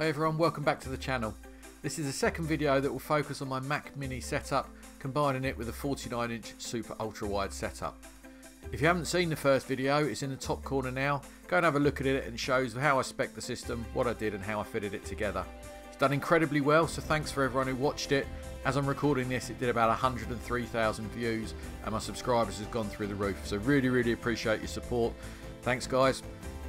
Hi everyone, welcome back to the channel. This is the second video that will focus on my Mac Mini setup, combining it with a 49 inch super ultra wide setup. If you haven't seen the first video, it's in the top corner now. Go and have a look at it and shows how I spec the system, what I did and how I fitted it together. It's done incredibly well, so thanks for everyone who watched it. As I'm recording this, it did about 103,000 views and my subscribers has gone through the roof. So really, really appreciate your support. Thanks guys.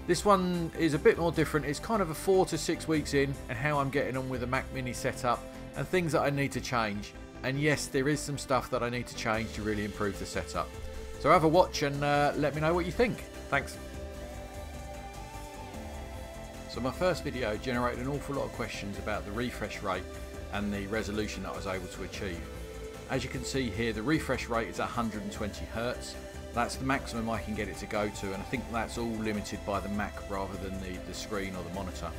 This one is a bit more different. It's kind of a four to six weeks in and how I'm getting on with the Mac Mini setup and things that I need to change. And yes, there is some stuff that I need to change to really improve the setup. So have a watch and uh, let me know what you think. Thanks. So my first video generated an awful lot of questions about the refresh rate and the resolution that I was able to achieve. As you can see here, the refresh rate is 120 Hertz that's the maximum I can get it to go to and I think that's all limited by the Mac rather than the, the screen or the monitor.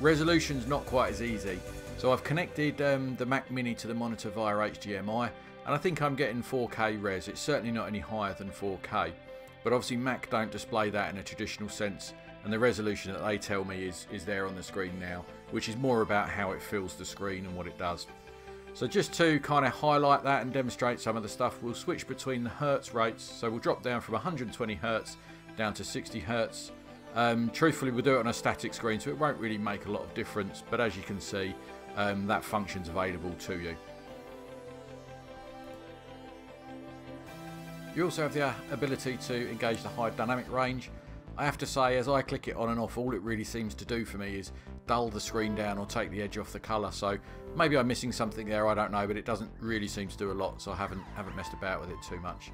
Resolution's not quite as easy so I've connected um, the Mac Mini to the monitor via HDMI and I think I'm getting 4K res. It's certainly not any higher than 4K but obviously Mac don't display that in a traditional sense and the resolution that they tell me is, is there on the screen now which is more about how it fills the screen and what it does. So just to kind of highlight that and demonstrate some of the stuff, we'll switch between the Hertz rates. So we'll drop down from 120 Hertz down to 60 Hertz. Um, truthfully, we'll do it on a static screen, so it won't really make a lot of difference. But as you can see, um, that function's available to you. You also have the ability to engage the high dynamic range. I have to say, as I click it on and off, all it really seems to do for me is dull the screen down or take the edge off the colour. So maybe I'm missing something there, I don't know, but it doesn't really seem to do a lot, so I haven't, haven't messed about with it too much.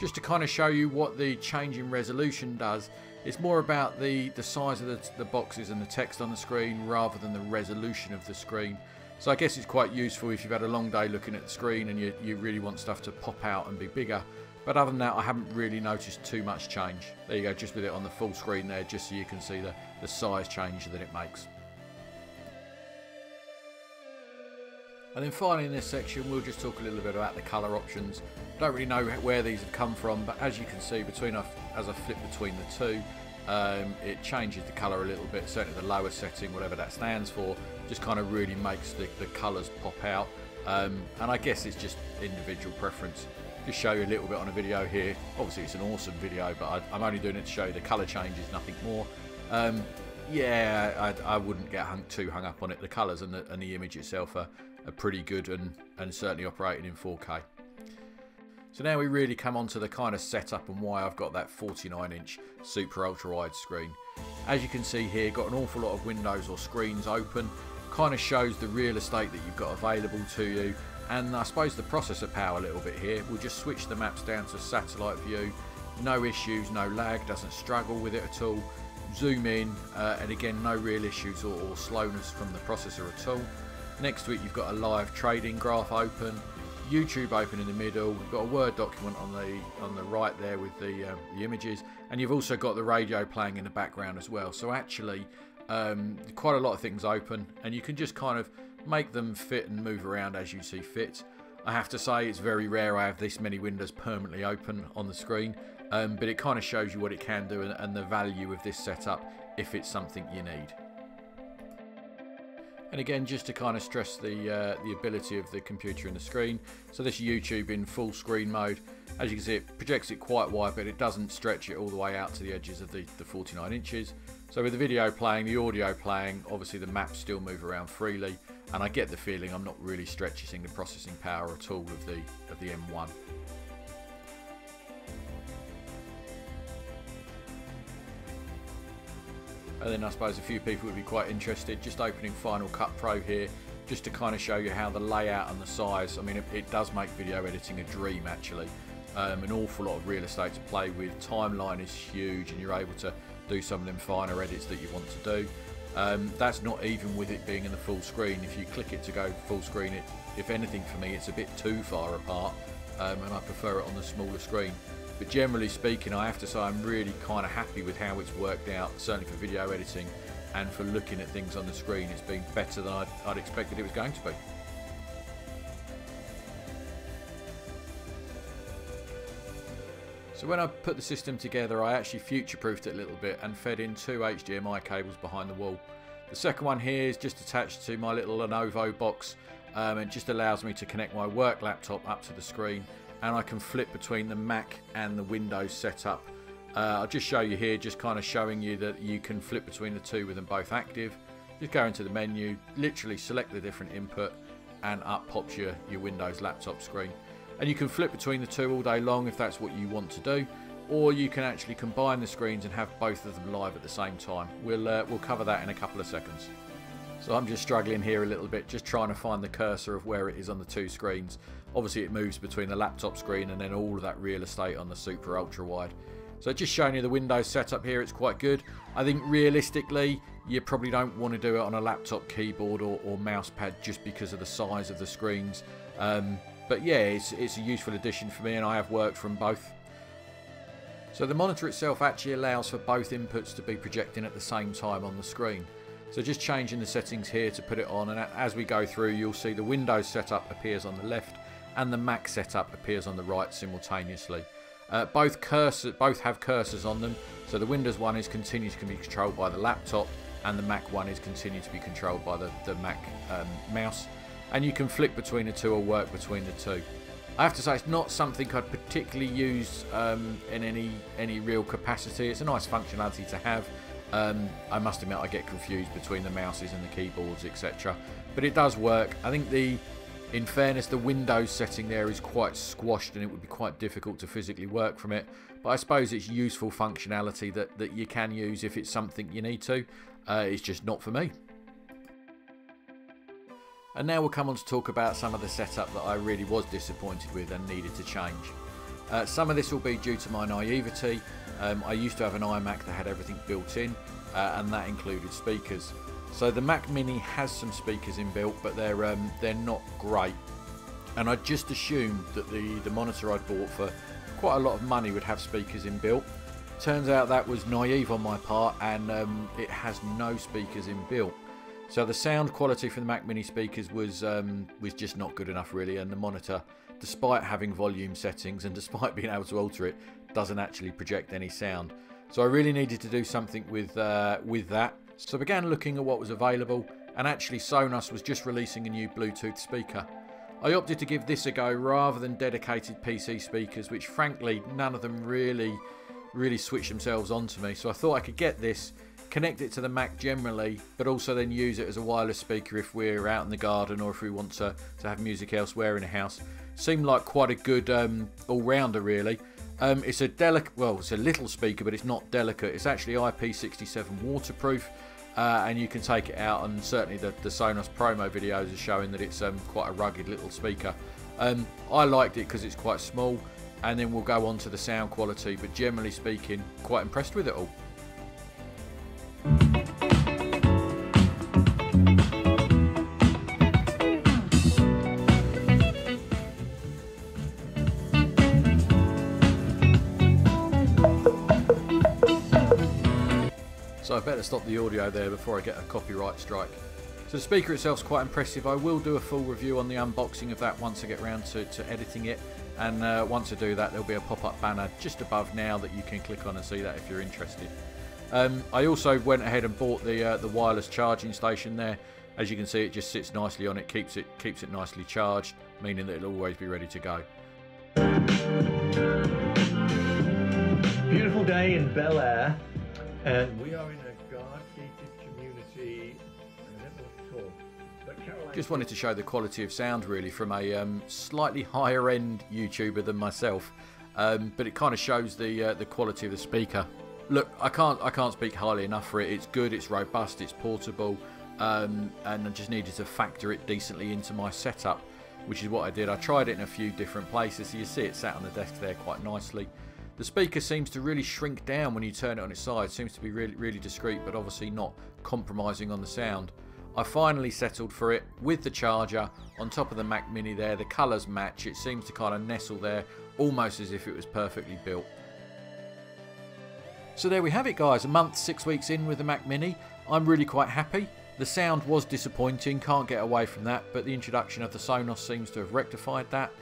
Just to kind of show you what the change in resolution does, it's more about the, the size of the, the boxes and the text on the screen rather than the resolution of the screen. So I guess it's quite useful if you've had a long day looking at the screen and you, you really want stuff to pop out and be bigger. But other than that, I haven't really noticed too much change. There you go, just with it on the full screen there, just so you can see the, the size change that it makes. And then finally in this section, we'll just talk a little bit about the colour options. Don't really know where these have come from, but as you can see, between as I flip between the two, um, it changes the colour a little bit. Certainly the lower setting, whatever that stands for, just kind of really makes the, the colours pop out. Um, and I guess it's just individual preference just show you a little bit on a video here. Obviously it's an awesome video, but I, am only doing it to show you the colour changes, nothing more. Um, yeah, I, I, wouldn't get hung, too hung up on it. The colours and the, and the image itself are, are pretty good and, and certainly operating in 4K. So now we really come on to the kind of setup and why I've got that 49 inch super ultra wide screen. As you can see here, got an awful lot of windows or screens open. Kind of shows the real estate that you've got available to you and I suppose the processor power a little bit here. We'll just switch the maps down to satellite view. No issues, no lag, doesn't struggle with it at all. Zoom in, uh, and again, no real issues or, or, slowness from the processor at all. Next to it, you've got a live trading graph open, YouTube open in the middle. We've got a Word document on the on the right there with the um, the images, and you've also got the radio playing in the background as well. So actually, um, quite a lot of things open, and you can just kind of make them fit and move around as you see fit. I have to say it's very rare I have this many windows permanently open on the screen, um, but it kind of shows you what it can do and, and the value of this setup if it's something you need. And again, just to kind of stress the uh, the ability of the computer and the screen. So this YouTube in full screen mode, as you can see, it projects it quite wide, but it doesn't stretch it all the way out to the edges of the, the 49 inches. So with the video playing, the audio playing, obviously the maps still move around freely and I get the feeling I'm not really stretching the processing power at all of the of the M1. And then I suppose a few people would be quite interested, just opening Final Cut Pro here, just to kind of show you how the layout and the size, I mean it, it does make video editing a dream actually. Um, an awful lot of real estate to play with, timeline is huge and you're able to do some of them finer edits that you want to do. Um, that's not even with it being in the full screen. If you click it to go full screen, it, if anything for me, it's a bit too far apart, um, and I prefer it on the smaller screen. But generally speaking, I have to say I'm really kind of happy with how it's worked out, certainly for video editing and for looking at things on the screen. It's been better than I'd, I'd expected it was going to be. So when I put the system together I actually future-proofed it a little bit and fed in two HDMI cables behind the wall. The second one here is just attached to my little Lenovo box um, and just allows me to connect my work laptop up to the screen and I can flip between the Mac and the Windows setup. Uh, I'll just show you here, just kind of showing you that you can flip between the two with them both active. Just go into the menu, literally select the different input and up pops your, your Windows laptop screen. And you can flip between the two all day long if that's what you want to do or you can actually combine the screens and have both of them live at the same time. We'll, uh, we'll cover that in a couple of seconds. So I'm just struggling here a little bit, just trying to find the cursor of where it is on the two screens. Obviously it moves between the laptop screen and then all of that real estate on the super ultra wide. So just showing you the Windows setup here, it's quite good. I think realistically, you probably don't want to do it on a laptop keyboard or, or mouse pad just because of the size of the screens. Um, but yeah, it's, it's a useful addition for me and I have worked from both. So the monitor itself actually allows for both inputs to be projecting at the same time on the screen. So just changing the settings here to put it on and as we go through you'll see the Windows setup appears on the left and the Mac setup appears on the right simultaneously. Uh, both cursor, both have cursors on them so the Windows one is continued to be controlled by the laptop and the Mac one is continued to be controlled by the, the Mac um, mouse and you can flick between the two or work between the two. I have to say it's not something I'd particularly use um, in any any real capacity. It's a nice functionality to have. Um, I must admit I get confused between the mouses and the keyboards etc. But it does work. I think the in fairness the Windows setting there is quite squashed and it would be quite difficult to physically work from it. But I suppose it's useful functionality that, that you can use if it's something you need to. Uh, it's just not for me. And now we'll come on to talk about some of the setup that I really was disappointed with and needed to change. Uh, some of this will be due to my naivety. Um, I used to have an iMac that had everything built in uh, and that included speakers. So the Mac Mini has some speakers inbuilt but they're, um, they're not great. And I just assumed that the, the monitor I'd bought for quite a lot of money would have speakers inbuilt. Turns out that was naive on my part and um, it has no speakers inbuilt. So the sound quality from the Mac Mini speakers was um, was just not good enough really, and the monitor, despite having volume settings and despite being able to alter it, doesn't actually project any sound. So I really needed to do something with uh, with that. So I began looking at what was available, and actually Sonos was just releasing a new Bluetooth speaker. I opted to give this a go rather than dedicated PC speakers, which frankly none of them really, really switched themselves onto me. So I thought I could get this connect it to the Mac generally, but also then use it as a wireless speaker if we're out in the garden or if we want to, to have music elsewhere in the house. Seemed like quite a good um, all-rounder really. Um, it's a delicate, well, it's a little speaker, but it's not delicate. It's actually IP67 waterproof, uh, and you can take it out. And certainly the, the Sonos promo videos are showing that it's um, quite a rugged little speaker. Um, I liked it because it's quite small, and then we'll go on to the sound quality. But generally speaking, quite impressed with it all. I better stop the audio there before I get a copyright strike. So the speaker itself is quite impressive. I will do a full review on the unboxing of that once I get around to, to editing it. And uh, once I do that, there'll be a pop-up banner just above now that you can click on and see that if you're interested. Um, I also went ahead and bought the uh, the wireless charging station there. As you can see, it just sits nicely on it, keeps it keeps it nicely charged, meaning that it'll always be ready to go. Beautiful day in Bel Air, and we are in Just wanted to show the quality of sound really from a um, slightly higher end YouTuber than myself, um, but it kind of shows the uh, the quality of the speaker look, I can't I can't speak highly enough for it. It's good, it's robust, it's portable, um, and I just needed to factor it decently into my setup, which is what I did. I tried it in a few different places. So you see it sat on the desk there quite nicely. The speaker seems to really shrink down when you turn it on its side. It seems to be really really discreet, but obviously not compromising on the sound. I finally settled for it with the charger on top of the Mac Mini there. The colours match. It seems to kind of nestle there almost as if it was perfectly built. So there we have it guys, a month, six weeks in with the Mac Mini. I'm really quite happy. The sound was disappointing, can't get away from that, but the introduction of the Sonos seems to have rectified that.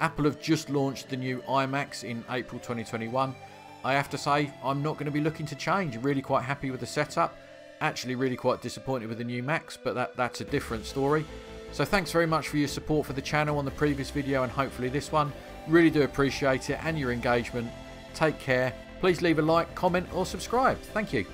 Apple have just launched the new iMacs in April 2021. I have to say, I'm not going to be looking to change. I'm really quite happy with the setup Actually, really quite disappointed with the new Macs, but that, that's a different story. So thanks very much for your support for the channel on the previous video and hopefully this one. Really do appreciate it and your engagement. Take care. Please leave a like, comment or subscribe. Thank you.